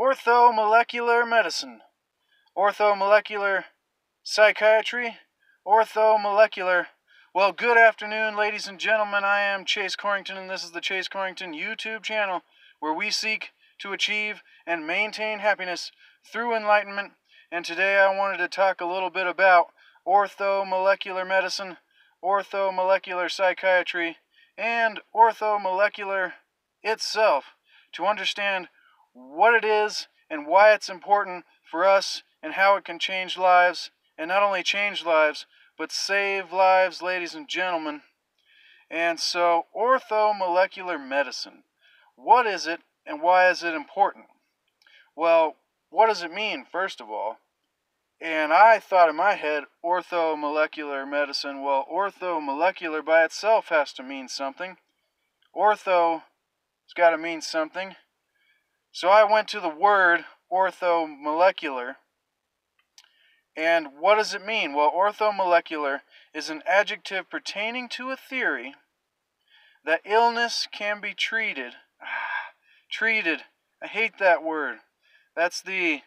orthomolecular medicine, orthomolecular psychiatry, orthomolecular. Well, good afternoon, ladies and gentlemen. I am Chase Corrington, and this is the Chase Corrington YouTube channel where we seek to achieve and maintain happiness through enlightenment. And today I wanted to talk a little bit about orthomolecular medicine, orthomolecular psychiatry, and orthomolecular itself to understand what it is and why it's important for us and how it can change lives, and not only change lives, but save lives, ladies and gentlemen. And so, orthomolecular medicine. What is it and why is it important? Well, what does it mean, first of all? And I thought in my head, orthomolecular medicine. Well, orthomolecular by itself has to mean something. Ortho it's got to mean something. So I went to the word orthomolecular. And what does it mean? Well, orthomolecular is an adjective pertaining to a theory that illness can be treated. Ah, treated. I hate that word. That's the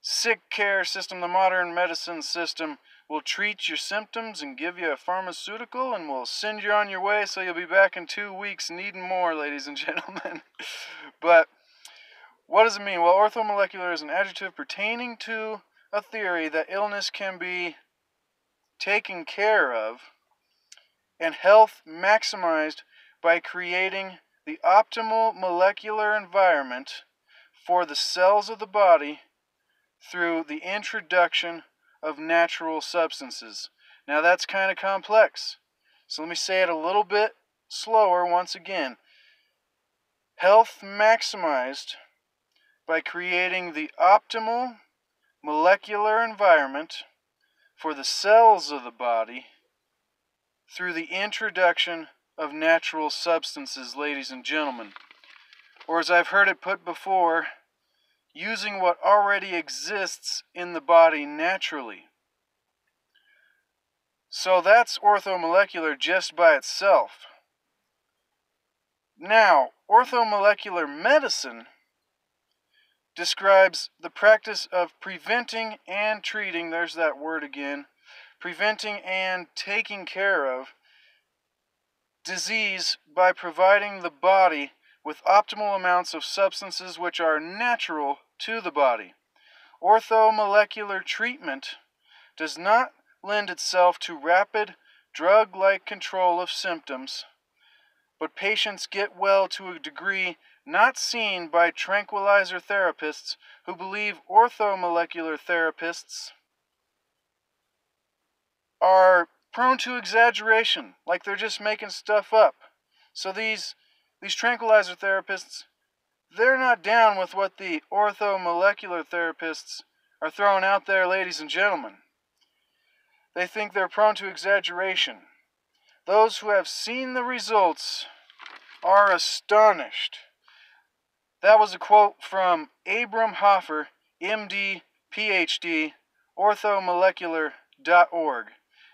sick care system, the modern medicine system will treat your symptoms and give you a pharmaceutical and will send you on your way so you'll be back in two weeks needing more, ladies and gentlemen. but what does it mean? Well, orthomolecular is an adjective pertaining to a theory that illness can be taken care of and health maximized by creating the optimal molecular environment for the cells of the body through the introduction of natural substances. Now that's kind of complex. So let me say it a little bit slower once again. Health maximized by creating the optimal molecular environment for the cells of the body through the introduction of natural substances, ladies and gentlemen. Or as I've heard it put before, using what already exists in the body naturally. So that's orthomolecular just by itself. Now, orthomolecular medicine describes the practice of preventing and treating, there's that word again, preventing and taking care of disease by providing the body with optimal amounts of substances which are natural to the body. Orthomolecular treatment does not lend itself to rapid drug like control of symptoms, but patients get well to a degree not seen by tranquilizer therapists who believe orthomolecular therapists are prone to exaggeration, like they're just making stuff up. So these these tranquilizer therapists they're not down with what the orthomolecular therapists are throwing out there, ladies and gentlemen. They think they're prone to exaggeration. Those who have seen the results are astonished. That was a quote from Abram Hoffer, MD, PhD, orthomolecular.org.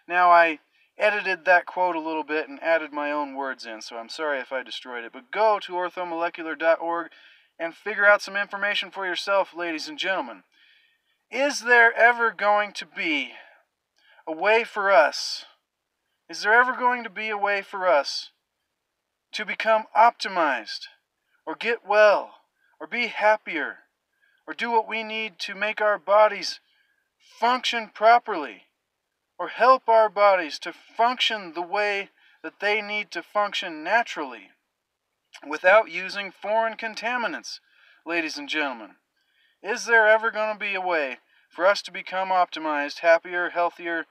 Now, I edited that quote a little bit and added my own words in, so I'm sorry if I destroyed it. But go to orthomolecular.org and figure out some information for yourself, ladies and gentlemen. Is there ever going to be a way for us? Is there ever going to be a way for us to become optimized, or get well, or be happier, or do what we need to make our bodies function properly, or help our bodies to function the way that they need to function naturally? without using foreign contaminants, ladies and gentlemen. Is there ever going to be a way for us to become optimized, happier, healthier,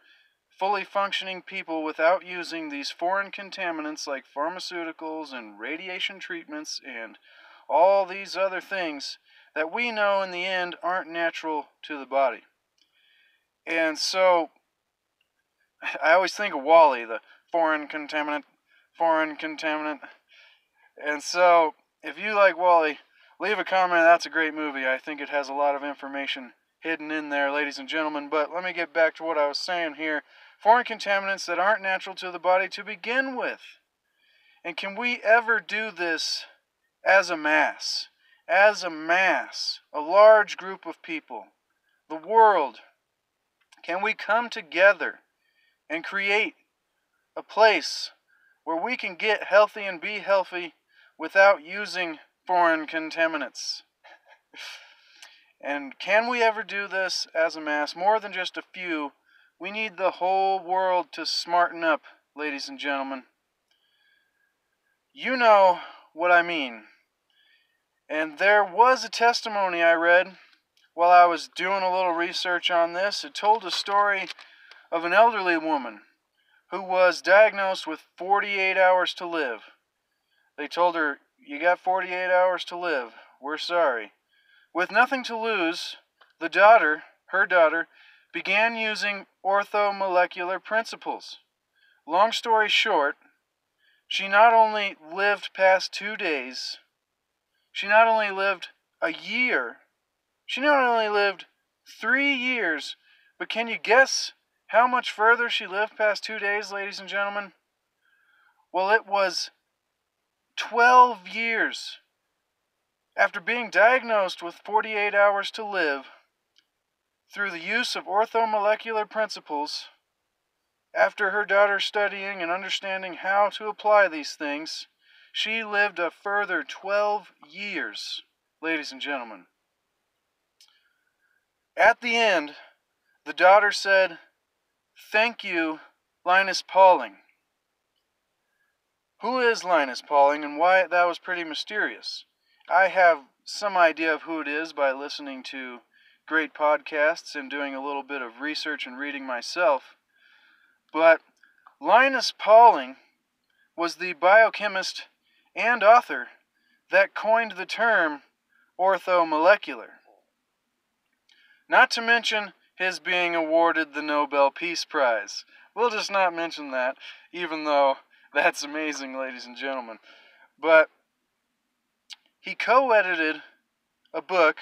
fully functioning people without using these foreign contaminants like pharmaceuticals and radiation treatments and all these other things that we know in the end aren't natural to the body? And so I always think of WALL-E, the foreign contaminant, foreign contaminant. And so, if you like WALL-E, leave a comment. That's a great movie. I think it has a lot of information hidden in there, ladies and gentlemen. But let me get back to what I was saying here. Foreign contaminants that aren't natural to the body to begin with. And can we ever do this as a mass? as a mass, a large group of people, the world, can we come together and create a place where we can get healthy and be healthy without using foreign contaminants? and can we ever do this as a mass? More than just a few. We need the whole world to smarten up, ladies and gentlemen. You know what I mean. And there was a testimony I read while I was doing a little research on this. It told a story of an elderly woman who was diagnosed with 48 hours to live. They told her, You got 48 hours to live. We're sorry. With nothing to lose, the daughter, her daughter, began using orthomolecular principles. Long story short, she not only lived past two days, she not only lived a year, she not only lived three years, but can you guess how much further she lived past two days, ladies and gentlemen? Well, it was 12 years. After being diagnosed with 48 hours to live, through the use of orthomolecular principles, after her daughter studying and understanding how to apply these things, she lived a further 12 years, ladies and gentlemen. At the end, the daughter said, Thank you, Linus Pauling. Who is Linus Pauling and why that was pretty mysterious? I have some idea of who it is by listening to great podcasts and doing a little bit of research and reading myself. But Linus Pauling was the biochemist and author that coined the term orthomolecular. Not to mention his being awarded the Nobel Peace Prize. We'll just not mention that, even though that's amazing, ladies and gentlemen. But he co edited a book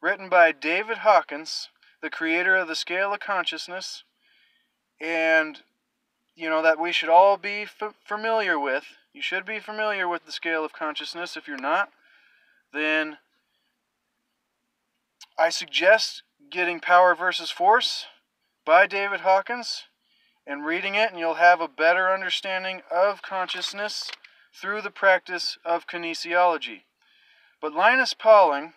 written by David Hawkins, the creator of the Scale of Consciousness, and you know that we should all be f- familiar with. You should be familiar with the scale of consciousness. If you're not, then I suggest getting Power versus Force by David Hawkins and reading it, and you'll have a better understanding of consciousness through the practice of kinesiology. But Linus Pauling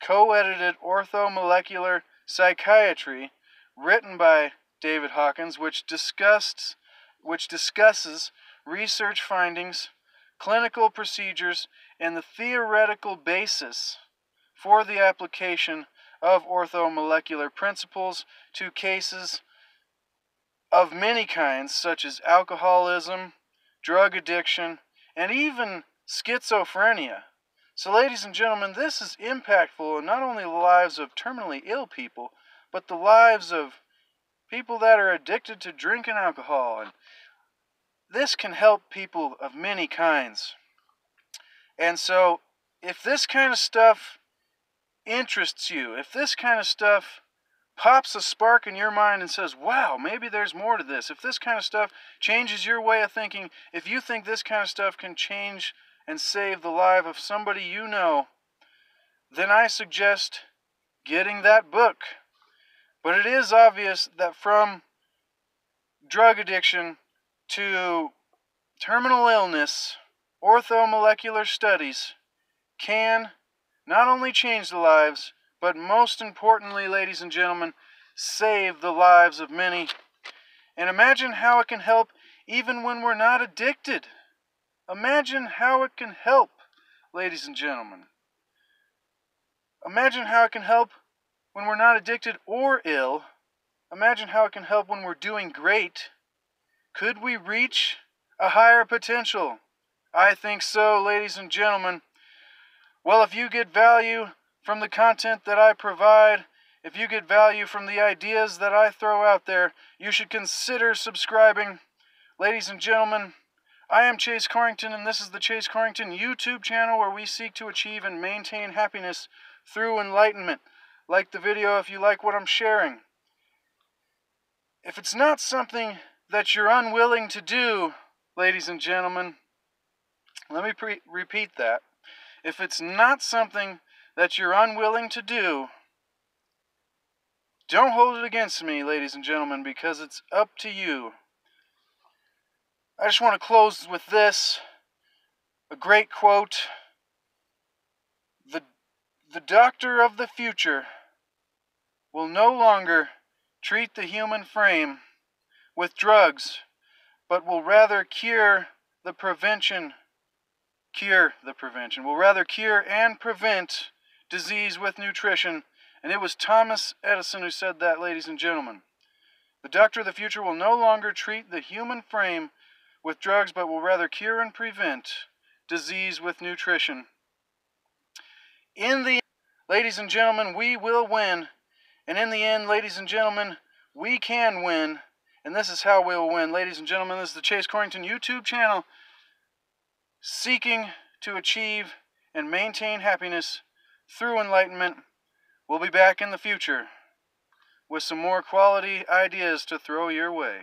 co edited Orthomolecular Psychiatry, written by David Hawkins, which discussed which discusses research findings, clinical procedures, and the theoretical basis for the application of orthomolecular principles to cases of many kinds, such as alcoholism, drug addiction, and even schizophrenia. So, ladies and gentlemen, this is impactful in not only the lives of terminally ill people, but the lives of people that are addicted to drinking alcohol. And this can help people of many kinds. And so, if this kind of stuff interests you, if this kind of stuff pops a spark in your mind and says, wow, maybe there's more to this, if this kind of stuff changes your way of thinking, if you think this kind of stuff can change and save the life of somebody you know, then I suggest getting that book. But it is obvious that from drug addiction to terminal illness, orthomolecular studies can not only change the lives, but most importantly, ladies and gentlemen, save the lives of many. And imagine how it can help even when we're not addicted. Imagine how it can help, ladies and gentlemen. Imagine how it can help when we're not addicted or ill. Imagine how it can help when we're doing great. Could we reach a higher potential? I think so, ladies and gentlemen. Well, if you get value from the content that I provide, if you get value from the ideas that I throw out there, you should consider subscribing. Ladies and gentlemen, I am Chase Corrington, and this is the Chase Corrington YouTube channel where we seek to achieve and maintain happiness through enlightenment. Like the video if you like what I'm sharing. If it's not something that you're unwilling to do, ladies and gentlemen, let me pre- repeat that. if it's not something that you're unwilling to do, don't hold it against me, ladies and gentlemen, because it's up to you. I just want to close with this a great quote. The, the doctor of the future will no longer treat the human frame with drugs, but will rather cure the prevention, cure the prevention, will rather cure and prevent disease with nutrition and it was Thomas Edison who said that, ladies and gentlemen. The doctor of the future will no longer treat the human frame with drugs, but will rather cure and prevent disease with nutrition. In the ladies and gentlemen, we will win. And in the end, ladies and gentlemen, we can win. And this is how we'll win. Ladies and gentlemen, this is the Chase Corrington YouTube channel seeking to achieve and maintain happiness through enlightenment We'll be back in the future with some more quality ideas to throw your way.